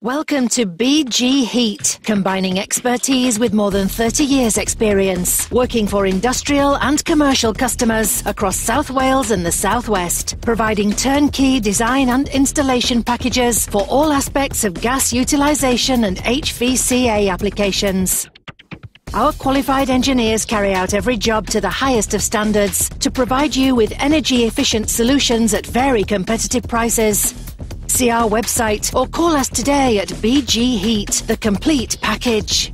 Welcome to BG Heat, combining expertise with more than 30 years' experience, working for industrial and commercial customers across South Wales and the Southwest, providing turnkey design and installation packages for all aspects of gas utilisation and HVCA applications. Our qualified engineers carry out every job to the highest of standards to provide you with energy efficient solutions at very competitive prices. See our website or call us today at BG Heat, the complete package.